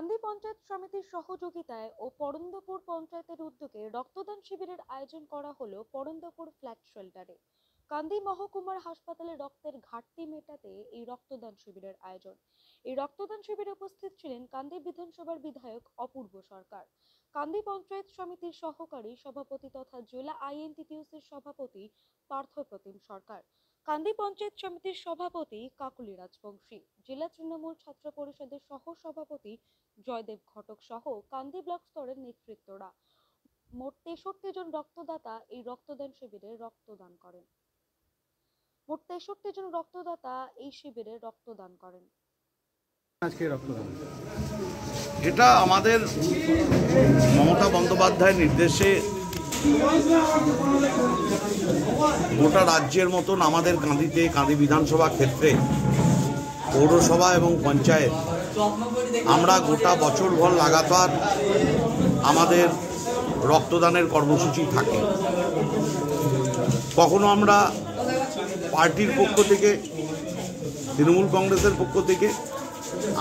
পঞ্চায়েত সমিতির সহযোগিতায় ও পরন্দপুর পঞ্চায়েতের উদ্যোগে রক্তদান শিবিরের আয়োজন করা হলো পরন্দপুর ফ্ল্যাট শেল্টারে। কান্দি মহকুমার হাসপাতালে রক্তের ঘাটতি মেটাতে এই রক্তদান শিবিরের আয়োজন। এই রক্তদান শিবিরে উপস্থিত ছিলেন কান্দি বিধানসভার বিধায়ক অপূর্ব সরকার। কান্দি পঞ্চায়েত সমিতির সহকারী সভাপতি তথা জেলা আইএনটিটিউসির সভাপতি পার্থপ্রতিম সরকার। কান্দি পঞ্চায়েত সমিতির সভাপতি কাকুলি রাজবংশী জেলা তৃণমূল ছাত্র পরিষদের সহ সভাপতি জয়দেব ঘটক সহ কান্দি ব্লক স্তরের নেতৃত্বরা। মোট তেষট্টি জন রক্তদাতা এই রক্তদান শিবিরে রক্তদান করেন। মোট তেষট্টি জন রক্তদাতা এই শিবিরে রক্তদান করেন। আজকে রক্তদান। এটা আমাদের মমতা বন্দ্যোপাধ্যায়ের নির্দেশে গোটা রাজ্যের মতন আমাদের কাঁদিতে কাঁদি বিধানসভা ক্ষেত্রে, পৌরসভা এবং পঞ্চায়েত, আমরা গোটা বছরভর লাগাতার আমাদের রক্তদানের কর্মসূচি থাকে। কখনো আমরা পার্টির পক্ষ থেকে, তৃণমূল কংগ্রেসের পক্ষ থেকে,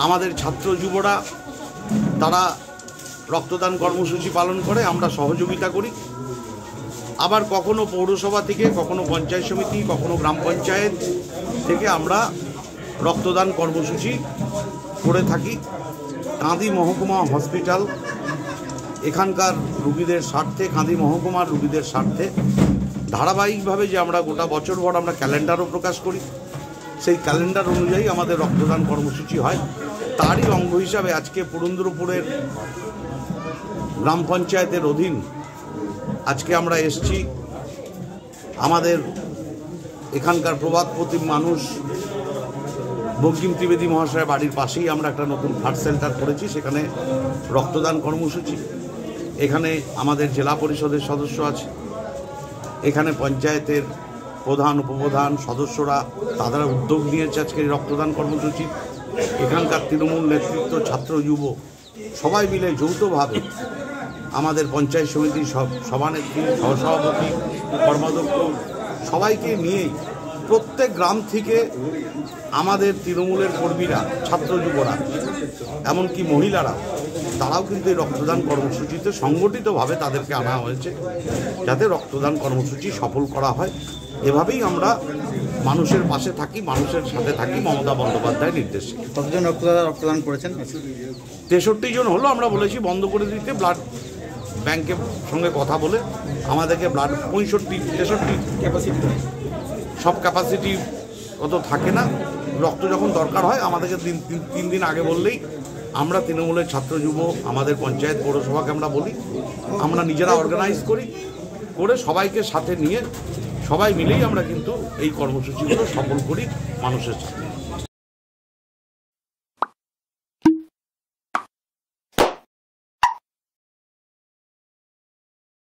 আমাদের ছাত্র যুবরা, তারা রক্তদান কর্মসূচি পালন করে, আমরা সহযোগিতা করি। আবার কখনো পৌরসভা থেকে, কখনো পঞ্চায়েত সমিতি, কখনো গ্রাম পঞ্চায়েত থেকে আমরা রক্তদান কর্মসূচি করে থাকি। কাঁদি মহকুমা হসপিটাল, এখানকার রুগীদের স্বার্থে, কাঁদি মহকুমার রুগীদের স্বার্থে। ধারাবাহিকভাবে যে আমরা গোটা বছরভর আমরা ক্যালেন্ডারও প্রকাশ করি। সেই ক্যালেন্ডার অনুযায়ী আমাদের রক্তদান কর্মসূচি হয়। তারই অঙ্গ হিসাবে আজকে পুরন্দরপুরের গ্রাম পঞ্চায়েতের অধীন আজকে আমরা এসছি। আমাদের এখানকার প্রবাদপতি মানুষ বঙ্কিম ত্রিবেদী মহাশয়ের বাড়ির পাশেই আমরা একটা নতুন ব্লাড সেন্টার করেছি, সেখানে রক্তদান কর্মসূচি। এখানে আমাদের জেলা পরিষদের সদস্য আছে। এখানে পঞ্চায়েতের প্রধান, উপপ্রধান সদস্যরা তারা উদ্যোগ নিয়েছে আজকে রক্তদান কর্মসূচি। এখানকার তৃণমূল নেতৃত্ব, ছাত্র, যুব সবাই মিলে যৌথভাবে আমাদের পঞ্চায়েত সমিতির সব সভানেত্রী সহসভাপতি কর্মাধ্যক্ষ সবাইকে নিয়েই প্রত্যেক গ্রাম থেকে আমাদের তৃণমূলের কর্মীরা ছাত্র যুবরা এমনকি মহিলারা তারাও কিন্তু এই রক্তদান কর্মসূচিতে সংগঠিতভাবে তাদেরকে আনা হয়েছে যাতে রক্তদান কর্মসূচি সফল করা হয়। এভাবেই আমরা মানুষের পাশে থাকি মানুষের সাথে থাকি মমতা বন্দ্যোপাধ্যায়ের নির্দেশে কতজন রক্তদাতা রক্তদান করেছেন? তেষট্টি জন হলো আমরা বলেছি বন্ধ করে দিতে ব্লাড ব্যাংকের সঙ্গে কথা বলে আমাদেরকে ব্লাড পঁয়ষট্টি, তেষট্টি ক্যাপাসিটি সব ক্যাপাসিটি অত থাকে না। রক্ত যখন দরকার হয়, আমাদেরকে তিন তিন দিন আগে বললেই আমরা তৃণমূলের ছাত্র যুব, আমাদের পঞ্চায়েত, পৌরসভাকে আমরা বলি, আমরা নিজেরা অর্গানাইজ করি, করে সবাইকে সাথে নিয়ে সবাই মিলেই আমরা কিন্তু এই কর্মসূচিগুলো সফল করি মানুষের সাথে।